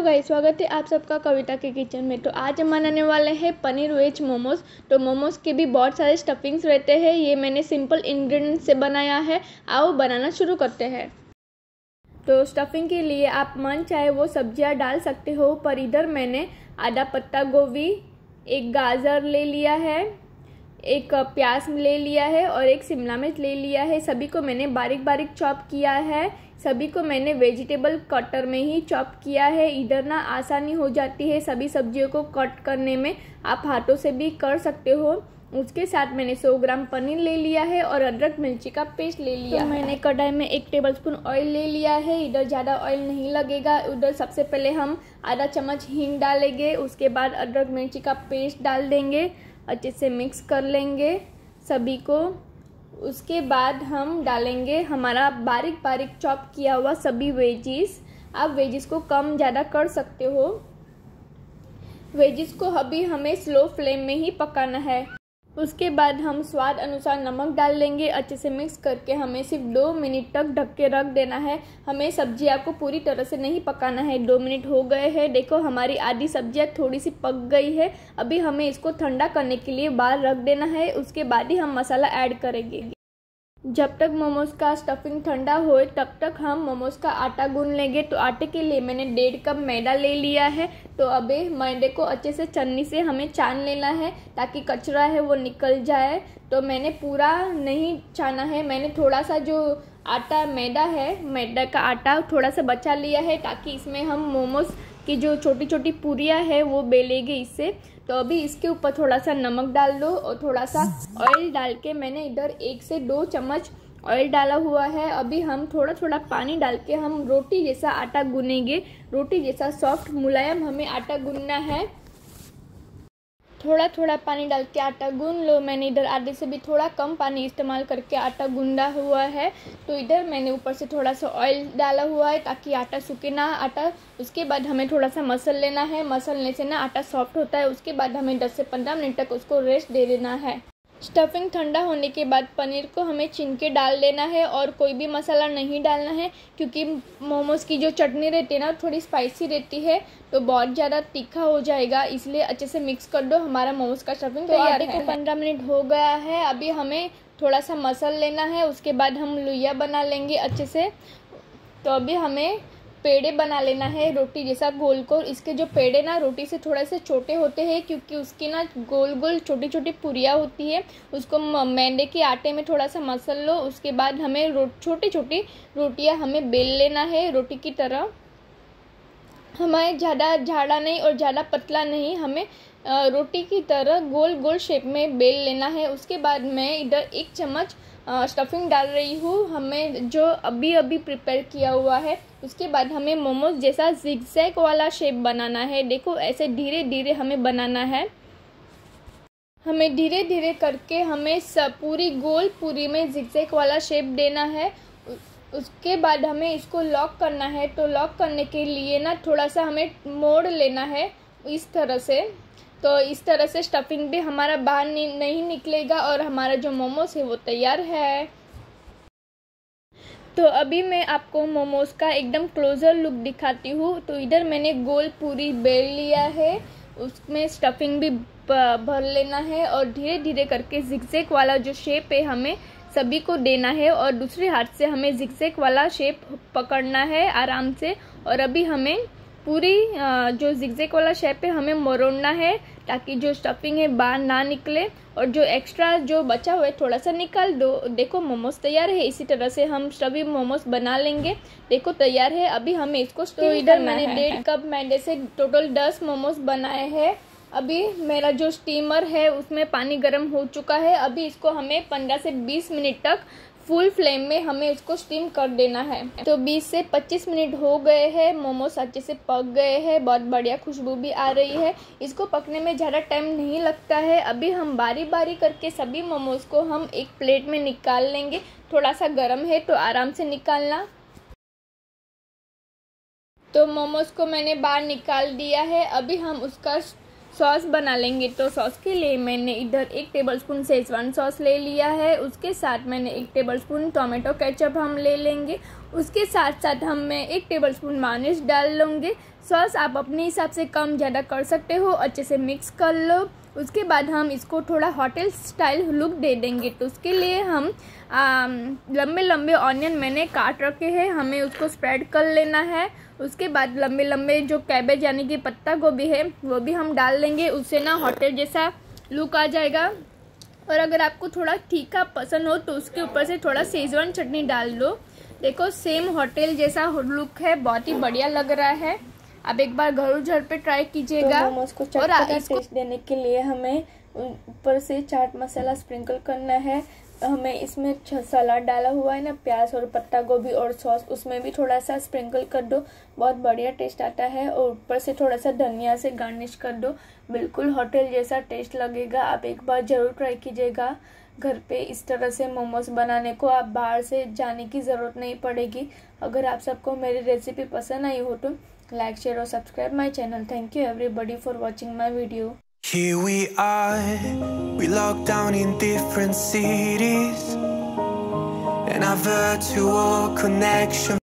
Hello guys, स्वागत है आप सबका कविता के किचन में। तो आज हम बनाने वाले हैं पनीर वेज मोमोज। तो मोमोज के भी बहुत सारे स्टफिंग्स रहते हैं। ये मैंने सिंपल इंग्रेडिएंट्स से बनाया है। आओ बनाना शुरू करते हैं। तो स्टफिंग के लिए आप मन चाहे वो सब्ज़ियाँ डाल सकते हो, पर इधर मैंने आधा पत्ता गोभी, एक गाजर ले लिया है। एक प्याज ले लिया है और एक शिमला मिर्च ले लिया है। सभी को मैंने बारीक बारीक चॉप किया है। सभी को मैंने वेजिटेबल कटर में ही चॉप किया है। इधर ना आसानी हो जाती है सभी सब्जियों को कट करने में। आप हाथों से भी कर सकते हो। उसके साथ मैंने 100 ग्राम पनीर ले लिया है और अदरक मिर्ची का पेस्ट ले लिया तो मैंने कढ़ाई में एक टेबलस्पून ऑयल ले लिया है। इधर ज़्यादा ऑयल नहीं लगेगा। उधर सबसे पहले हम आधा चम्मच हींग डालेंगे। उसके बाद अदरक मिर्ची का पेस्ट डाल देंगे। अच्छे से मिक्स कर लेंगे सभी को, उसके बाद हम डालेंगे हमारा बारीक बारीक चॉप किया हुआ सभी वेजिस आप वेजिस को कम ज़्यादा कर सकते हो। वेजिस को अभी हमें स्लो फ्लेम में ही पकाना है। उसके बाद हम स्वाद अनुसार नमक डाल लेंगे। अच्छे से मिक्स करके हमें सिर्फ़ दो मिनट तक ढक के रख देना है। हमें सब्ज़ियाँ को पूरी तरह से नहीं पकाना है। दो मिनट हो गए हैं। देखो, हमारी आधी सब्ज़ियाँ थोड़ी सी पक गई है। अभी हमें इसको ठंडा करने के लिए बाहर रख देना है। उसके बाद ही हम मसाला ऐड करेंगे। जब तक मोमोज का स्टफिंग ठंडा होए, तब तक हम मोमोज का आटा गून लेंगे। तो आटे के लिए मैंने डेढ़ कप मैदा ले लिया है। तो अभी मैदे को अच्छे से चन्नी से हमें छान लेना है, ताकि कचरा है वो निकल जाए। तो मैंने पूरा नहीं छाना है, मैंने थोड़ा सा जो आटा, मैदा है। मैदा का आटा थोड़ा सा बचा लिया है ताकि इसमें हम मोमोज की जो छोटी छोटी पूरियाँ है वो बेलेंगे इससे। तो अभी इसके ऊपर थोड़ा सा नमक डाल दो और थोड़ा सा ऑयल डाल के मैंने इधर एक से दो चम्मच ऑयल डाला हुआ है। अभी हम थोड़ा थोड़ा पानी डाल के हम रोटी जैसा आटा गूनेंगे। रोटी जैसा सॉफ्ट, मुलायम हमें आटा गूनना है। थोड़ा थोड़ा पानी डाल के आटा गून लो। मैंने इधर आधे से भी थोड़ा कम पानी इस्तेमाल करके आटा गूंदा हुआ है। तो इधर मैंने ऊपर से थोड़ा सा ऑयल डाला हुआ है ताकि आटा सूखे ना। आटा, उसके बाद हमें थोड़ा सा मसल लेना है। मसलने से ना आटा सॉफ्ट होता है। उसके बाद हमें 10 से 15 मिनट तक उसको रेस्ट दे देना है। स्टफिंग ठंडा होने के बाद पनीर को हमें छिन के डाल लेना है और कोई भी मसाला नहीं डालना है क्योंकि मोमोज़ की जो चटनी रहती है ना थोड़ी स्पाइसी रहती है तो बहुत ज़्यादा तीखा हो जाएगा इसलिए अच्छे से मिक्स कर दो हमारा मोमोज़ का स्टफिंग तो तैयार है पंद्रह मिनट हो गया है अभी हमें थोड़ा सा मसल लेना है उसके बाद हम लुइया बना लेंगे अच्छे से। तो अभी हमें पेड़े बना लेना है रोटी जैसा गोल गोल। इसके जो पेड़े ना रोटी से थोड़ा से छोटे होते हैं, क्योंकि उसकी ना गोल गोल छोटी छोटी पुरिया होती है, उसको मैदे के आटे में थोड़ा सा मसल लो, उसके बाद हमें रो, छोटी छोटी रोटियाँ हमें बेल लेना है रोटी की तरह। हमें ज़्यादा झाड़ा नहीं और ज़्यादा पतला नहीं, हमें रोटी की तरह गोल गोल शेप में बेल लेना है। उसके बाद मैं इधर एक चम्मच स्टफिंग डाल रही हूँ। हमें जो अभी अभी प्रिपेयर किया हुआ है, उसके बाद हमें मोमोज जैसा जिगजैग वाला शेप बनाना है। देखो, ऐसे धीरे धीरे हमें बनाना है। हमें धीरे धीरे करके हमें सब पूरी गोल, पूरी में जिगजैग वाला शेप देना है। उसके बाद हमें इसको लॉक करना है। तो लॉक करने के लिए ना, थोड़ा सा हमें मोड़ लेना है, इस तरह से। तो इस तरह से स्टफिंग भी हमारा बाहर नहीं निकलेगा और हमारा जो मोमोज है वो तैयार है। तो अभी मैं आपको मोमोज का एकदम क्लोज़र लुक दिखाती हूँ। तो इधर मैंने गोल पूरी बेल लिया है। उसमें स्टफिंग भी भर लेना है और धीरे धीरे करके जिक्सेक वाला जो शेप है हमें सभी को देना है और दूसरे हाथ से हमें जिक्सेक वाला शेप पकड़ना है आराम से। और अभी हमें पूरी जो जिगजेक वाला शेप है हमें मरोड़ना है ताकि जो स्टफिंग है बाहर ना निकले। और जो एक्स्ट्रा जो बचा हुआ है थोड़ा सा निकाल दो। देखो मोमोज तैयार है इसी तरह से हम सभी मोमोज बना लेंगे। देखो तैयार है अभी हमें इसको तो इधर मैंने डेढ़ कप मैदे से टोटल दस मोमोज बनाए हैं। अभी मेरा जो स्टीमर है उसमें पानी गर्म हो चुका है। अभी इसको हमें पंद्रह से बीस मिनट तक फुल फ्लेम में हमें इसको स्टीम कर देना है। तो 20 से 25 मिनट हो गए हैं, मोमोज अच्छे से पक गए हैं, बहुत बढ़िया खुशबू भी आ रही है। इसको पकने में ज़्यादा टाइम नहीं लगता है। अभी हम बारी बारी करके सभी मोमोज को हम एक प्लेट में निकाल लेंगे। थोड़ा सा गर्म है तो आराम से निकालना। तो मोमोज को मैंने बाहर निकाल दिया है। अभी हम उसका सॉस बना लेंगे तो सॉस के लिए मैंने इधर एक टेबलस्पून सेजवान सॉस ले लिया है। उसके साथ मैंने एक टेबलस्पून टोमेटो केचप हम ले लेंगे। उसके साथ साथ हम मैं एक टेबल स्पून मानिश डाल लूँगी। सॉस आप अपने हिसाब से कम ज़्यादा कर सकते हो अच्छे से मिक्स कर लो। उसके बाद हम इसको थोड़ा होटल स्टाइल लुक दे देंगे। तो उसके लिए हम आ, लंबे लंबे ऑनियन मैंने काट रखे हैं। हमें उसको स्प्रेड कर लेना है। उसके बाद लंबे लंबे जो कैबेज यानी कि पत्ता गोभी है वो भी हम डाल देंगे। उससे ना होटल जैसा लुक आ जाएगा। और अगर आपको थोड़ा तीखा पसंद हो तो उसके ऊपर से थोड़ा सेजवान चटनी डाल दो देखो सेम होटल जैसा लुक है बहुत ही बढ़िया लग रहा है। अब एक बार घर घर पे ट्राई कीजिएगा। तो और इसको टेस्ट देने के लिए हमें ऊपर से चाट मसाला स्प्रिंकल करना है। हमें इसमें सलाद डाला हुआ है ना, प्याज और पत्ता गोभी और सॉस, उसमें भी थोड़ा सा स्प्रिंकल कर दो। बहुत बढ़िया टेस्ट आता है और ऊपर से थोड़ा सा धनिया से गार्निश कर दो। बिल्कुल होटल जैसा टेस्ट लगेगा। आप एक बार ज़रूर ट्राई कीजिएगा। घर पे इस तरह से मोमोज बनाने को आप बाहर से जाने की ज़रूरत नहीं पड़ेगी। अगर आप सबको मेरी रेसिपी पसंद आई हो तो लाइक शेयर और subscribe my channel thank you everybody for watching my video. Here we are. We locked down in different cities. And our virtual connection